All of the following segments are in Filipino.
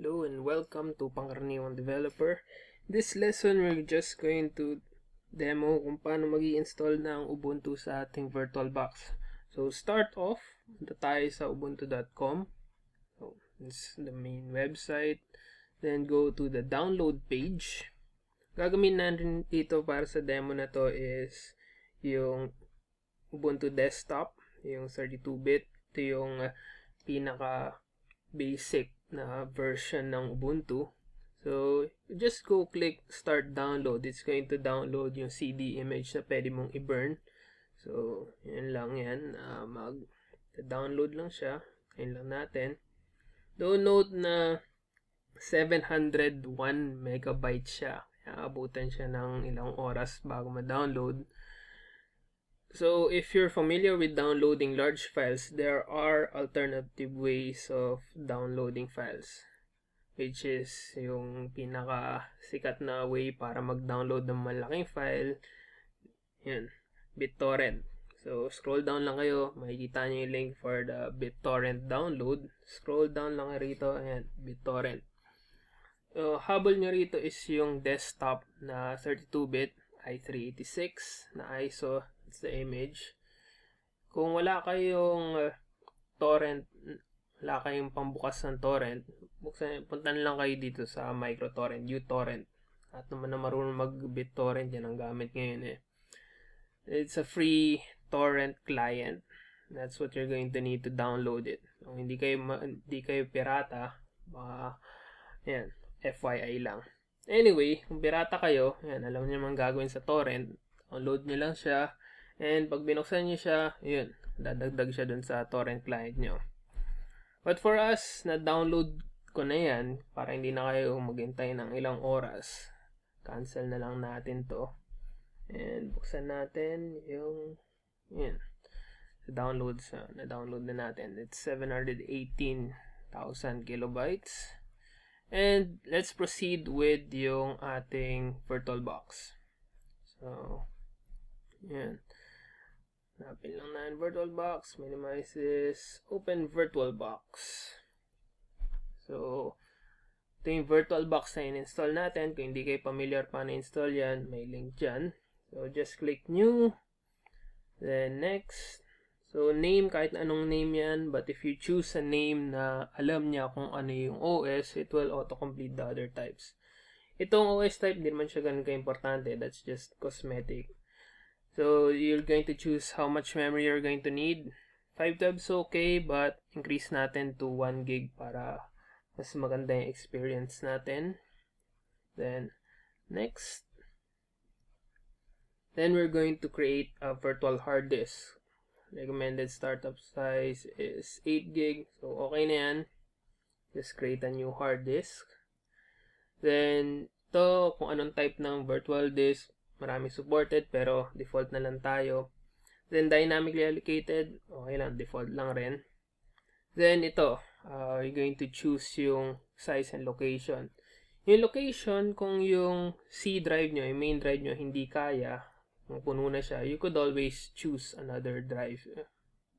Hello and welcome to Pangkaraniwang Developer. This lesson, we're just going to demo kung paano mag install ng Ubuntu sa ating VirtualBox. So, start off, punta tayo sa ubuntu.com. So, this is the main website. Then, go to the download page. Gagawin natin dito para sa demo na to is yung Ubuntu desktop, yung 32-bit. Ito yung uh, pinaka basic na version ng Ubuntu. So, just go click start download. It's going to download yung CD image na pwede mong i-burn. So, yan lang yan. Uh, Mag-download lang siya. Yan lang natin. Don't note na 701 megabytes siya. Kaya siya ng ilang oras bago ma-download. So, if you're familiar with downloading large files, there are alternative ways of downloading files. Which is yung pinaka sikat na way para mag-download ng malaking file. Yan, BitTorrent. So, scroll down lang kayo. Makikita nyo yung link for the BitTorrent download. Scroll down lang rito. Ayan, BitTorrent. So, habol nyo rito is yung desktop na 32-bit i386 na ISO The image. Kung wala kayong uh, torrent, wala kayong pambukas ng torrent, buksan, puntan lang kayo dito sa microtorrent, uTorrent. At naman na marunong mag-BitTorrent, yan ang gamit ngayon eh. It's a free torrent client. That's what you're going to need to download it. Kung hindi kayo, hindi kayo pirata, baka, yan, FYI lang. Anyway, kung pirata kayo, yan, alam niyo naman gagawin sa torrent, download nyo lang siya, And pag binuksan niyo siya, yun, dadagdag siya dun sa torrent client nyo. But for us, na-download ko na yan, para hindi na kayo maghintay ng ilang oras. Cancel na lang natin to. And buksan natin yung, yun, sa downloads, uh, na-download na natin. It's 718,000 kilobytes. And let's proceed with yung ating VirtualBox. So, yan. Hanapin lang na VirtualBox, minimize this, open VirtualBox. So, ito yung VirtualBox na in-install natin. Kung hindi kayo familiar pa na-install yan, may link dyan. So, just click new. Then, next. So, name, kahit anong name yan. But if you choose a name na alam niya kung ano yung OS, it will autocomplete the other types. Itong OS type, hindi naman siya ganun ka-importante. That's just cosmetic. So you're going to choose how much memory you're going to need. 5 tabs okay, but increase natin to 1 gig para mas maganda yung experience natin. Then, next. Then we're going to create a virtual hard disk. Recommended startup size is 8 gig. So, okay na yan. Just create a new hard disk. Then, to kung anong type ng virtual disk, marami supported pero default na lang tayo. Then dynamically allocated, okay lang, default lang rin. Then ito, uh, you're going to choose yung size and location. Yung location, kung yung C drive nyo, yung main drive nyo, hindi kaya, kung puno na siya, you could always choose another drive eh,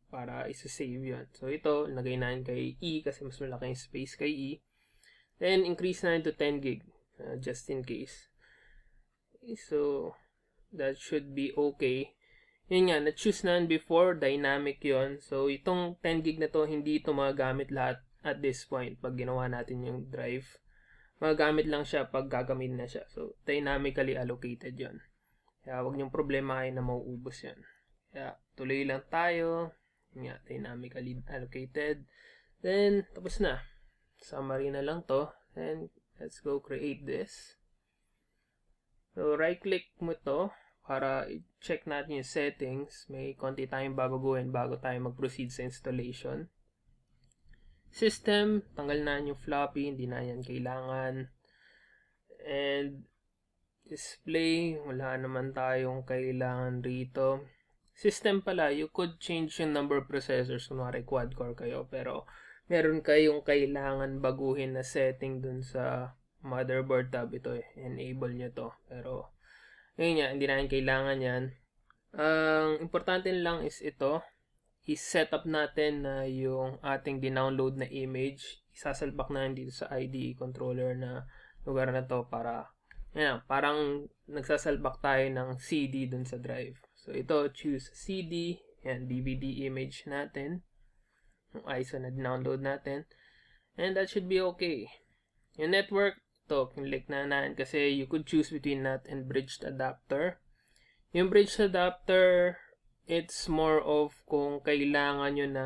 para isa-save yun. So ito, lagay na kay E kasi mas malaki yung space kay E. Then increase na to 10 gig, uh, just in case. So, that should be okay. Yun nga, na-choose na before, dynamic yon So, itong 10 gig na to, hindi ito magagamit lahat at this point pag ginawa natin yung drive. Magagamit lang siya pag gagamitin na siya. So, dynamically allocated yon Kaya, huwag niyong problema na mauubos yan. Kaya, tuloy lang tayo. Yun nga, dynamically allocated. Then, tapos na. Summary na lang to. Then, let's go create this. So, right-click mo to para i-check natin yung settings. May konti tayong babaguhin bago tayo mag-proceed sa installation. System, tanggal na yung floppy, hindi na yan kailangan. And display, wala naman tayong kailangan rito. System pala, you could change yung number of processors, kunwari quad-core kayo, pero meron kayong kailangan baguhin na setting dun sa motherboard tab ito eh. Enable nyo to. Pero, yun nga, hindi natin kailangan yan. Ang importante lang is ito. i-set up natin na yung ating dinownload na image, isasalbak na dito sa IDE controller na lugar na to para yan, parang nagsasalbak tayo ng CD dun sa drive. So, ito, choose CD, yan, DVD image natin, yung ISO na download natin, and that should be okay. Yung network, to, kinlik na natin kasi you could choose between NAT and bridged adapter. Yung bridged adapter, it's more of kung kailangan nyo na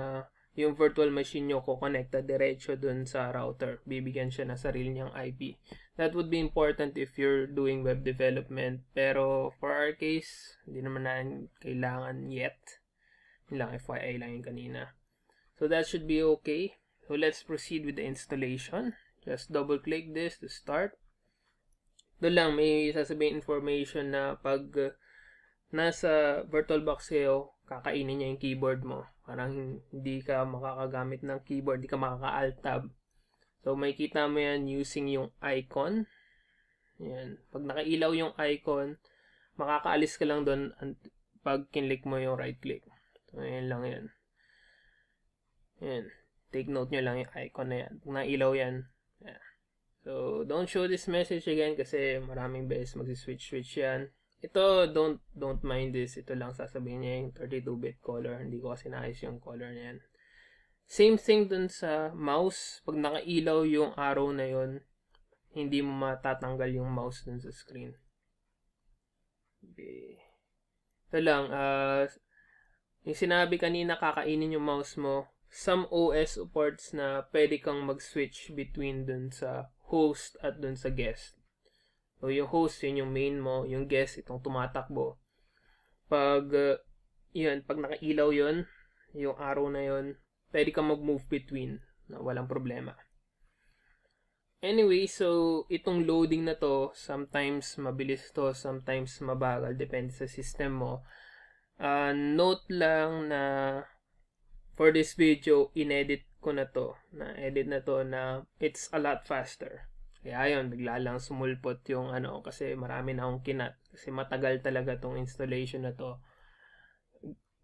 yung virtual machine nyo ko connecta diretso dun sa router. Bibigyan siya ng sarili niyang IP. That would be important if you're doing web development. Pero for our case, hindi naman na kailangan yet. Yun lang, FYI lang yung kanina. So that should be okay. So let's proceed with the installation. Just double click this to start. Doon lang, may sasabihin information na pag uh, nasa VirtualBox kayo, kakainin niya yung keyboard mo. Parang hindi ka makakagamit ng keyboard, hindi ka makaka-alt tab. So, makikita mo yan using yung icon. Yan. Pag nakailaw yung icon, makakaalis ka lang doon pag kinlik mo yung right click. So, yan lang yan. Yan. Take note nyo lang yung icon na yan. Pag nailaw yan, So, don't show this message again kasi maraming beses mag-switch-switch yan. Ito, don't don't mind this. Ito lang sasabihin niya yung 32-bit color. Hindi ko kasi naayos yung color niyan. Same thing dun sa mouse. Pag nakailaw yung arrow na yon hindi mo matatanggal yung mouse dun sa screen. Okay. Ito lang, uh, yung sinabi kanina kakainin yung mouse mo, some OS supports na pwede kang mag-switch between dun sa host at dun sa guest. So, yung host, yun yung main mo. Yung guest, itong tumatakbo. Pag, uh, yun, pag nakailaw yun, yung arrow na yun, pwede kang mag-move between na walang problema. Anyway, so itong loading na to, sometimes mabilis to, sometimes mabagal, depende sa system mo. Uh, note lang na for this video, inedit ko na to, na edit na to na it's a lot faster. Kaya yun, bigla lang sumulpot yung ano, kasi marami na akong kinat. Kasi matagal talaga tong installation na to.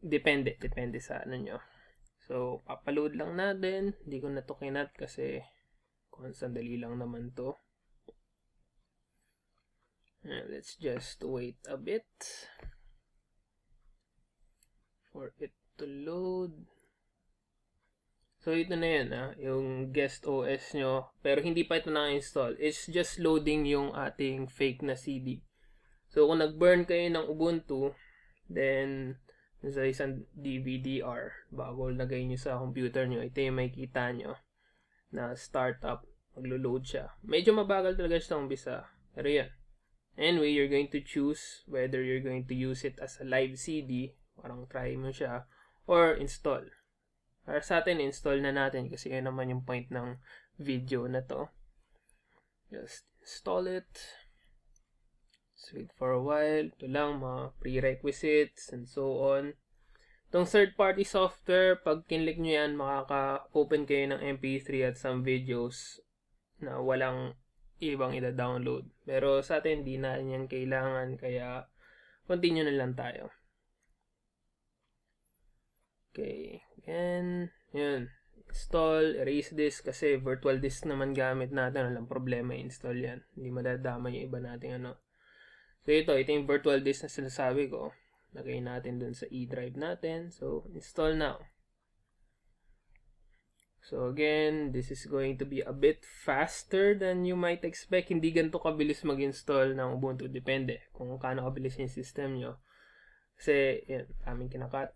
Depende, depende sa ano nyo. So, papaload lang natin. Hindi ko na to kinat kasi kung sandali lang naman to. And let's just wait a bit for it to load. So, ito na yan, ah, yung guest OS nyo. Pero hindi pa ito na-install. It's just loading yung ating fake na CD. So, kung nag-burn kayo ng Ubuntu, then, sa isang DVD-R, bago lagay nyo sa computer nyo, ito yung makikita nyo na startup, maglo-load siya. Medyo mabagal talaga siya umpisa. Pero yan. Anyway, you're going to choose whether you're going to use it as a live CD, parang try mo siya, or install. Para sa atin, install na natin kasi yun naman yung point ng video na to. Just install it. Just wait for a while. Ito lang, mga prerequisites and so on. Itong third-party software, pag kinlik nyo yan, makaka-open kayo ng MP3 at some videos na walang ibang ida-download. Pero sa atin, hindi na yan kailangan, kaya continue na lang tayo. Okay. Again, yun. Install, erase disk kasi virtual disk naman gamit natin. Walang problema install yan. Hindi madadama yung iba nating ano. So ito, ito yung virtual disk na sinasabi ko. Lagay natin dun sa E-drive natin. So, install now. So again, this is going to be a bit faster than you might expect. Hindi ganito kabilis mag-install ng Ubuntu. Depende kung kaano kabilis yung system nyo. Kasi, yan, aming kinakat.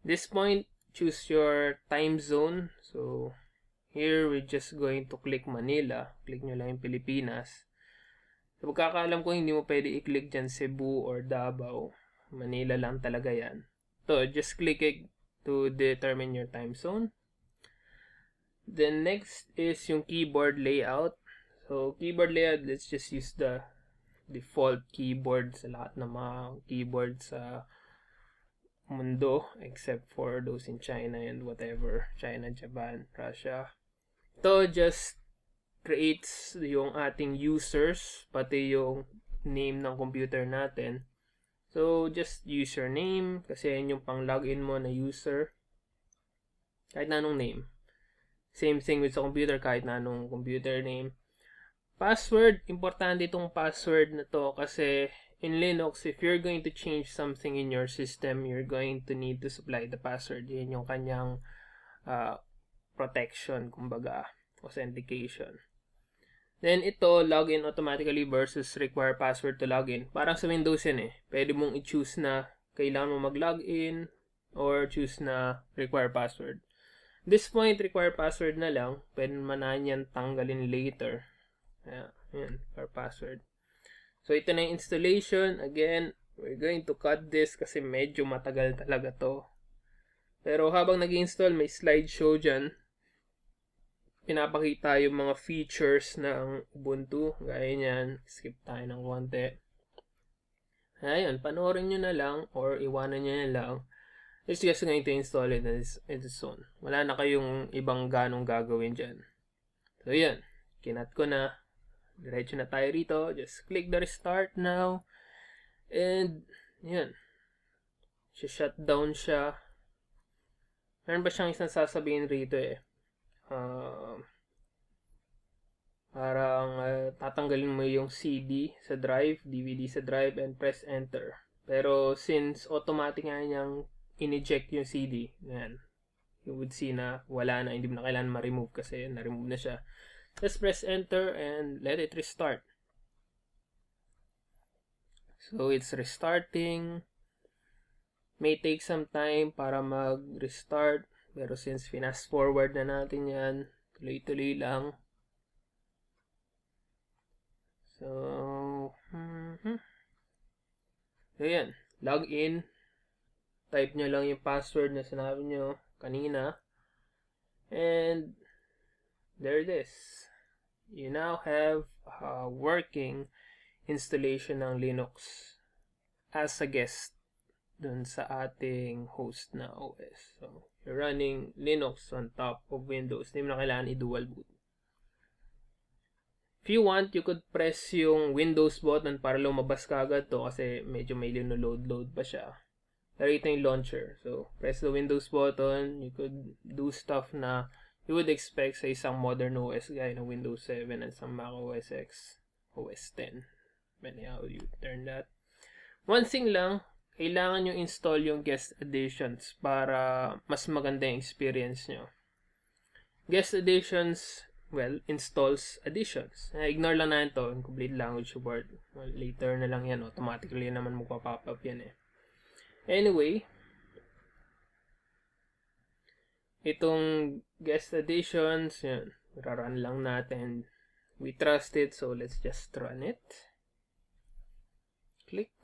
This point, choose your time zone. So, here we're just going to click Manila. Click nyo lang yung Pilipinas. So, pagkakaalam ko, hindi mo pwede i-click dyan Cebu or Davao. Manila lang talaga yan. So, just click it to determine your time zone. Then, next is yung keyboard layout. So, keyboard layout, let's just use the default keyboard sa lahat ng mga keyboard sa mundo except for those in China and whatever, China, Japan, Russia. To just creates yung ating users, pati yung name ng computer natin. So, just username, kasi yun yung pang login mo na user. Kahit na anong name. Same thing with sa computer, kahit na anong computer name. Password, importante itong password na to kasi in Linux, if you're going to change something in your system, you're going to need to supply the password. Yan yung kanyang uh, protection, kumbaga, authentication. Then ito, login automatically versus require password to login. Parang sa Windows yan eh. Pwede mong i-choose na kailangan mo mag-login or choose na require password. This point, require password na lang. Pwede naman na yan tanggalin later. Ayan, yan, require password. So ito na yung installation. Again, we're going to cut this kasi medyo matagal talaga to. Pero habang nag-install, may slideshow dyan pinapakita yung mga features ng Ubuntu. Gaya niyan, skip tayo ng konti. Ayun, panoorin nyo na lang or iwanan nyo na lang. It's just going to install it in its own. Wala na kayong ibang ganong gagawin dyan. So, yan. Kinat ko na. Diretso na tayo rito. Just click the restart now. And, yan. Shut down siya. Meron ba siyang isang sasabihin rito eh? uh, parang uh, tatanggalin mo yung CD sa drive, DVD sa drive, and press enter. Pero since automatic nga niyang ineject yung CD, yan, you would see na wala na, hindi mo na kailangan ma-remove kasi na-remove na siya. Just press enter and let it restart. So it's restarting. May take some time para mag-restart. Pero since fast forward na natin yan, tuloy-tuloy lang. So, mm-hmm. so yan, log in. Type nyo lang yung password na sinabi nyo kanina. And, there it is. You now have a working installation ng Linux as a guest dun sa ating host na OS. So, you're running Linux on top of Windows. Hindi mo na kailangan i-dual boot. If you want, you could press yung Windows button para lumabas ka agad to kasi medyo may lino-load-load pa siya. Pero ito yung launcher. So, press the Windows button. You could do stuff na you would expect sa isang modern OS gaya ng Windows 7 and some Mac OS X, OS 10. Depending how you turn that. One thing lang, kailangan nyo install yung guest editions para mas maganda yung experience nyo. Guest editions, well, installs additions. Ignore lang na ito, complete language support. Well, later na lang yan, automatically naman magpa-pop up yan eh. Anyway, itong guest editions, yan, rarun lang natin. We trust it, so let's just run it. Click.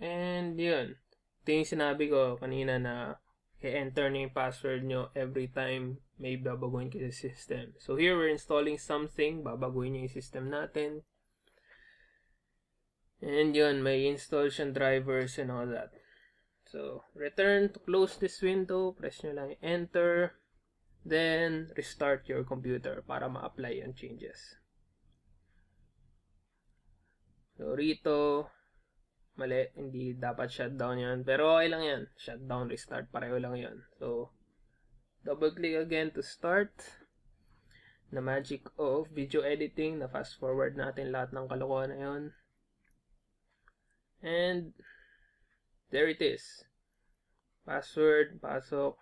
And yun. Ito yung sinabi ko kanina na i-enter nyo yung password nyo every time may babaguhin kayo sa system. So here we're installing something, babaguhin nyo yung system natin. And yun, may install siyang drivers and all that. So, return to close this window, press nyo lang enter, then restart your computer para ma-apply yung changes. So, rito, mali, hindi dapat shutdown yan. Pero okay lang yan. Shutdown, restart, pareho lang yan. So, double click again to start. The magic of video editing. Na fast forward natin lahat ng kalokohan na yun. And, there it is. Password, pasok.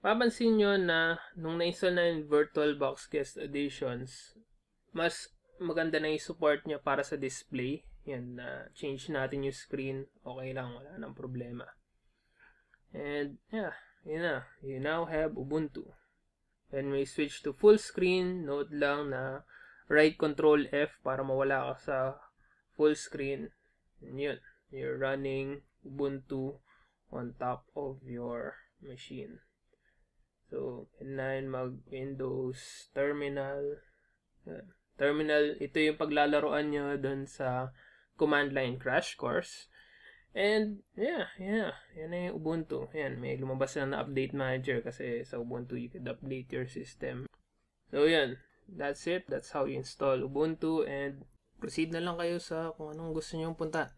Papansin nyo na nung na-install na yung VirtualBox Guest Editions, mas maganda na yung support niya para sa display yan, na uh, change natin yung screen. Okay lang, wala nang problema. And, yeah, yun na. You now have Ubuntu. When we switch to full screen, note lang na right control F para mawala ka sa full screen. And yun, you're running Ubuntu on top of your machine. So, N9 mag Windows Terminal. Terminal, ito yung paglalaroan nyo dun sa command line crash course. And, yeah, yeah, yan na yung Ubuntu. Yan, may lumabas na na update manager kasi sa Ubuntu you could update your system. So, yan, that's it. That's how you install Ubuntu and proceed na lang kayo sa kung anong gusto nyong punta.